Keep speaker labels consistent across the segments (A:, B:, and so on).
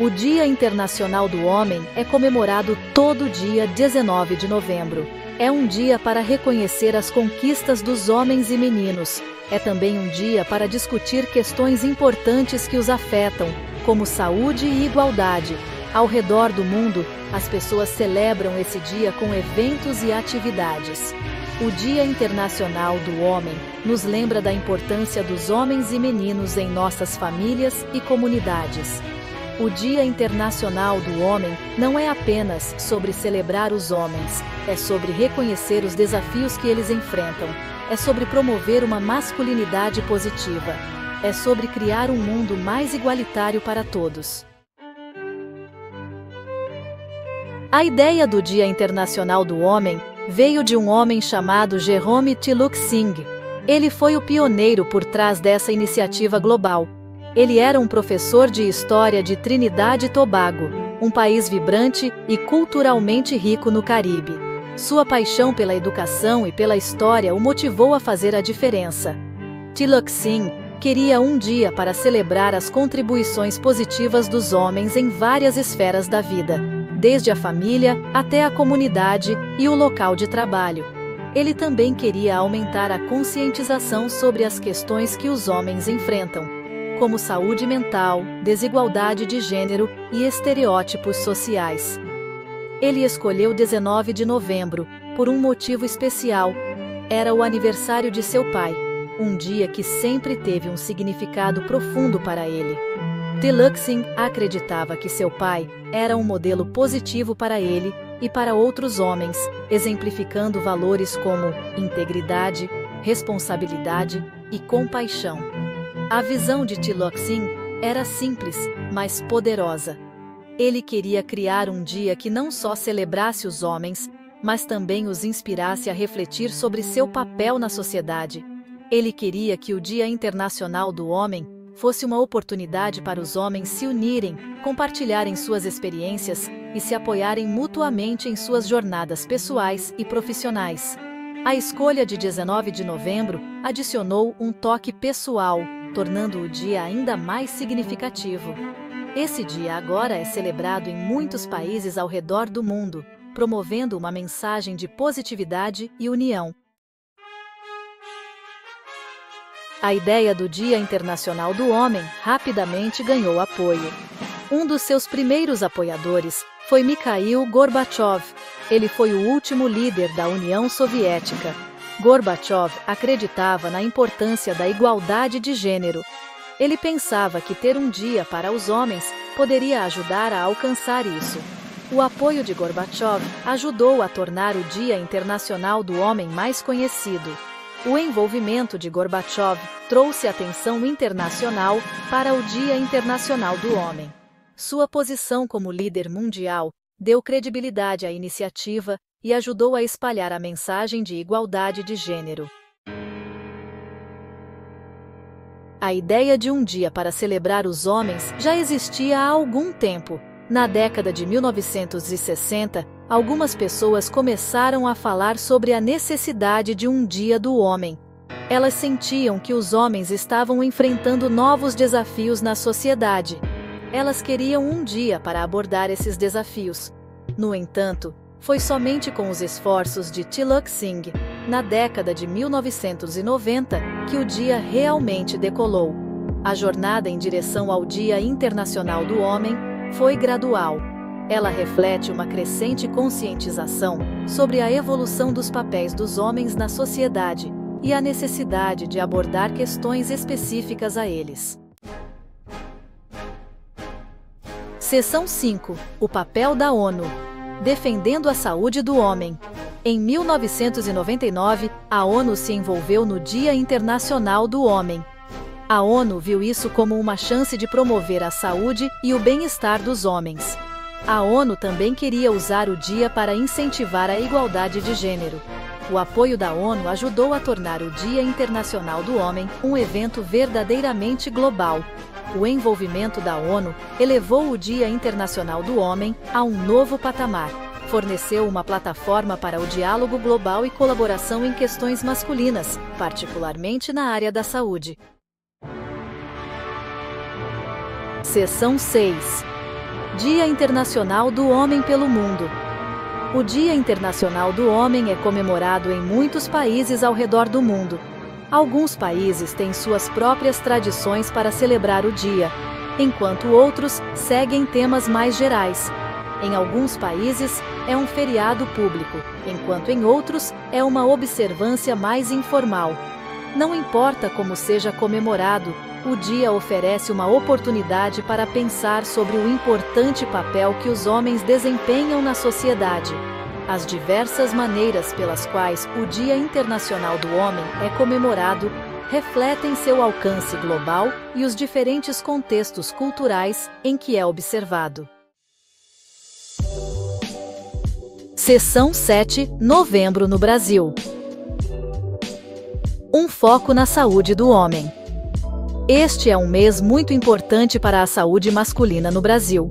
A: O Dia Internacional do Homem é comemorado todo dia 19 de novembro. É um dia para reconhecer as conquistas dos homens e meninos. É também um dia para discutir questões importantes que os afetam, como saúde e igualdade. Ao redor do mundo, as pessoas celebram esse dia com eventos e atividades. O Dia Internacional do Homem nos lembra da importância dos homens e meninos em nossas famílias e comunidades. O Dia Internacional do Homem não é apenas sobre celebrar os homens, é sobre reconhecer os desafios que eles enfrentam, é sobre promover uma masculinidade positiva, é sobre criar um mundo mais igualitário para todos. A ideia do Dia Internacional do Homem veio de um homem chamado Jerome Tiluk Singh. Ele foi o pioneiro por trás dessa iniciativa global ele era um professor de história de Trinidade e Tobago, um país vibrante e culturalmente rico no Caribe. Sua paixão pela educação e pela história o motivou a fazer a diferença. Tilak Singh queria um dia para celebrar as contribuições positivas dos homens em várias esferas da vida, desde a família até a comunidade e o local de trabalho. Ele também queria aumentar a conscientização sobre as questões que os homens enfrentam como saúde mental, desigualdade de gênero e estereótipos sociais. Ele escolheu 19 de novembro, por um motivo especial. Era o aniversário de seu pai, um dia que sempre teve um significado profundo para ele. Deluxing acreditava que seu pai era um modelo positivo para ele e para outros homens, exemplificando valores como integridade, responsabilidade e compaixão. A visão de Tiloxin era simples, mas poderosa. Ele queria criar um dia que não só celebrasse os homens, mas também os inspirasse a refletir sobre seu papel na sociedade. Ele queria que o Dia Internacional do Homem fosse uma oportunidade para os homens se unirem, compartilharem suas experiências e se apoiarem mutuamente em suas jornadas pessoais e profissionais. A escolha de 19 de novembro adicionou um toque pessoal tornando o dia ainda mais significativo. Esse dia agora é celebrado em muitos países ao redor do mundo, promovendo uma mensagem de positividade e união. A ideia do Dia Internacional do Homem rapidamente ganhou apoio. Um dos seus primeiros apoiadores foi Mikhail Gorbachev. Ele foi o último líder da União Soviética Gorbachev acreditava na importância da igualdade de gênero. Ele pensava que ter um dia para os homens poderia ajudar a alcançar isso. O apoio de Gorbachev ajudou a tornar o Dia Internacional do Homem mais conhecido. O envolvimento de Gorbachev trouxe atenção internacional para o Dia Internacional do Homem. Sua posição como líder mundial deu credibilidade à iniciativa e ajudou a espalhar a mensagem de igualdade de gênero. A ideia de um dia para celebrar os homens já existia há algum tempo. Na década de 1960, algumas pessoas começaram a falar sobre a necessidade de um dia do homem. Elas sentiam que os homens estavam enfrentando novos desafios na sociedade. Elas queriam um dia para abordar esses desafios. No entanto, foi somente com os esforços de Tilak Singh, na década de 1990, que o dia realmente decolou. A jornada em direção ao Dia Internacional do Homem foi gradual. Ela reflete uma crescente conscientização sobre a evolução dos papéis dos homens na sociedade e a necessidade de abordar questões específicas a eles. Seção 5 O papel da ONU defendendo a saúde do homem. Em 1999, a ONU se envolveu no Dia Internacional do Homem. A ONU viu isso como uma chance de promover a saúde e o bem-estar dos homens. A ONU também queria usar o dia para incentivar a igualdade de gênero. O apoio da ONU ajudou a tornar o Dia Internacional do Homem um evento verdadeiramente global. O envolvimento da ONU elevou o Dia Internacional do Homem a um novo patamar. Forneceu uma plataforma para o diálogo global e colaboração em questões masculinas, particularmente na área da saúde. Seção 6 Dia Internacional do Homem pelo Mundo. O Dia Internacional do Homem é comemorado em muitos países ao redor do mundo. Alguns países têm suas próprias tradições para celebrar o dia, enquanto outros seguem temas mais gerais. Em alguns países, é um feriado público, enquanto em outros, é uma observância mais informal. Não importa como seja comemorado, o dia oferece uma oportunidade para pensar sobre o importante papel que os homens desempenham na sociedade. As diversas maneiras pelas quais o Dia Internacional do Homem é comemorado refletem seu alcance global e os diferentes contextos culturais em que é observado. Seção 7, Novembro no Brasil. Um foco na saúde do homem. Este é um mês muito importante para a saúde masculina no Brasil.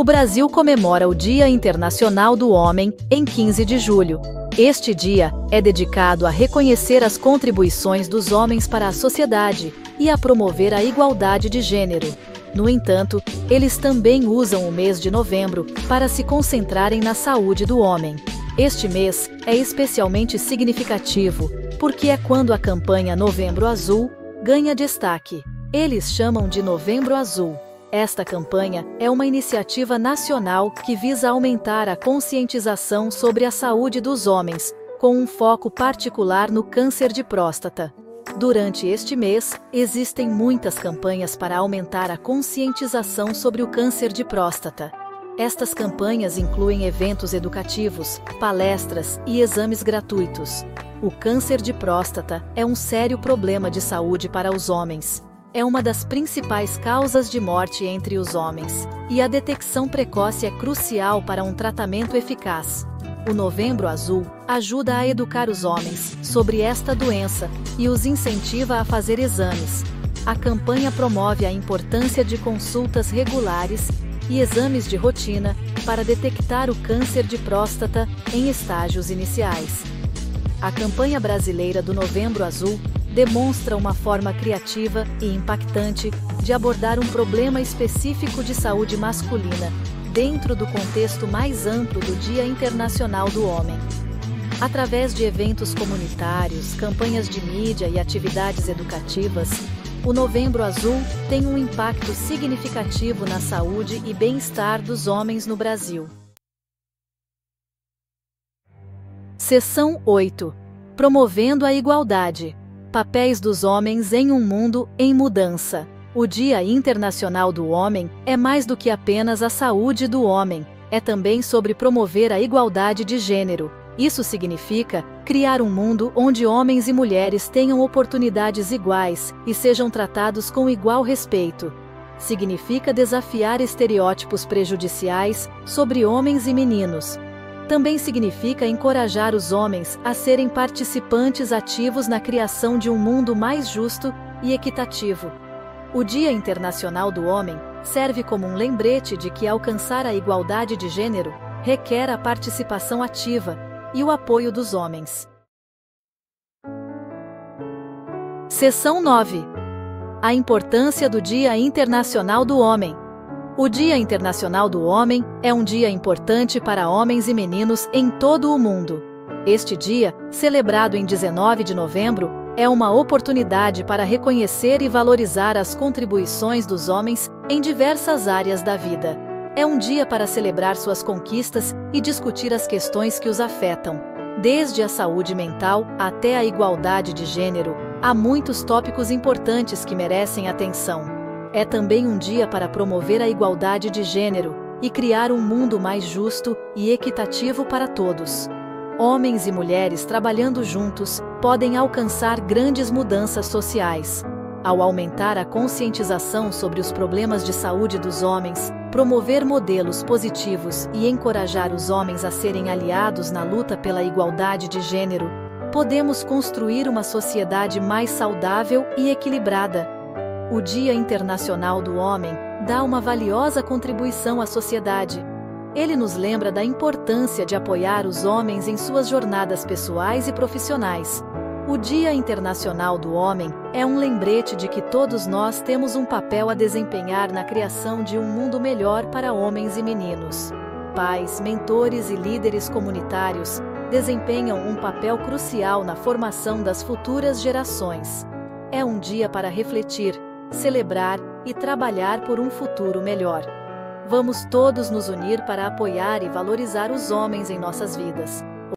A: O Brasil comemora o Dia Internacional do Homem em 15 de julho. Este dia é dedicado a reconhecer as contribuições dos homens para a sociedade e a promover a igualdade de gênero. No entanto, eles também usam o mês de novembro para se concentrarem na saúde do homem. Este mês é especialmente significativo porque é quando a campanha Novembro Azul ganha destaque. Eles chamam de Novembro Azul. Esta campanha é uma iniciativa nacional que visa aumentar a conscientização sobre a saúde dos homens, com um foco particular no câncer de próstata. Durante este mês, existem muitas campanhas para aumentar a conscientização sobre o câncer de próstata. Estas campanhas incluem eventos educativos, palestras e exames gratuitos. O câncer de próstata é um sério problema de saúde para os homens é uma das principais causas de morte entre os homens, e a detecção precoce é crucial para um tratamento eficaz. O Novembro Azul ajuda a educar os homens sobre esta doença e os incentiva a fazer exames. A campanha promove a importância de consultas regulares e exames de rotina para detectar o câncer de próstata em estágios iniciais. A campanha brasileira do Novembro Azul demonstra uma forma criativa e impactante de abordar um problema específico de saúde masculina, dentro do contexto mais amplo do Dia Internacional do Homem. Através de eventos comunitários, campanhas de mídia e atividades educativas, o Novembro Azul tem um impacto significativo na saúde e bem-estar dos homens no Brasil. Seção 8 Promovendo a Igualdade Papéis dos homens em um mundo em mudança. O Dia Internacional do Homem é mais do que apenas a saúde do homem, é também sobre promover a igualdade de gênero. Isso significa criar um mundo onde homens e mulheres tenham oportunidades iguais e sejam tratados com igual respeito. Significa desafiar estereótipos prejudiciais sobre homens e meninos, também significa encorajar os homens a serem participantes ativos na criação de um mundo mais justo e equitativo. O Dia Internacional do Homem serve como um lembrete de que alcançar a igualdade de gênero requer a participação ativa e o apoio dos homens. Seção 9 A importância do Dia Internacional do Homem. O Dia Internacional do Homem é um dia importante para homens e meninos em todo o mundo. Este dia, celebrado em 19 de novembro, é uma oportunidade para reconhecer e valorizar as contribuições dos homens em diversas áreas da vida. É um dia para celebrar suas conquistas e discutir as questões que os afetam. Desde a saúde mental até a igualdade de gênero, há muitos tópicos importantes que merecem atenção. É também um dia para promover a igualdade de gênero e criar um mundo mais justo e equitativo para todos. Homens e mulheres trabalhando juntos podem alcançar grandes mudanças sociais. Ao aumentar a conscientização sobre os problemas de saúde dos homens, promover modelos positivos e encorajar os homens a serem aliados na luta pela igualdade de gênero, podemos construir uma sociedade mais saudável e equilibrada o Dia Internacional do Homem dá uma valiosa contribuição à sociedade. Ele nos lembra da importância de apoiar os homens em suas jornadas pessoais e profissionais. O Dia Internacional do Homem é um lembrete de que todos nós temos um papel a desempenhar na criação de um mundo melhor para homens e meninos. Pais, mentores e líderes comunitários desempenham um papel crucial na formação das futuras gerações. É um dia para refletir, celebrar e trabalhar por um futuro melhor. Vamos todos nos unir para apoiar e valorizar os homens em nossas vidas.